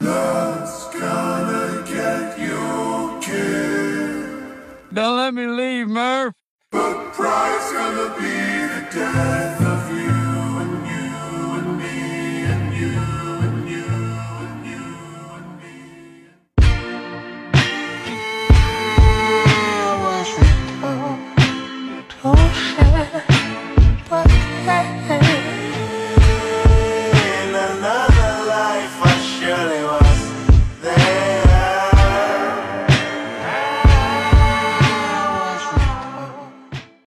Love's gonna get you killed. Don't let me leave, Murph. Gonna be the death of you and you and me and you. surely will.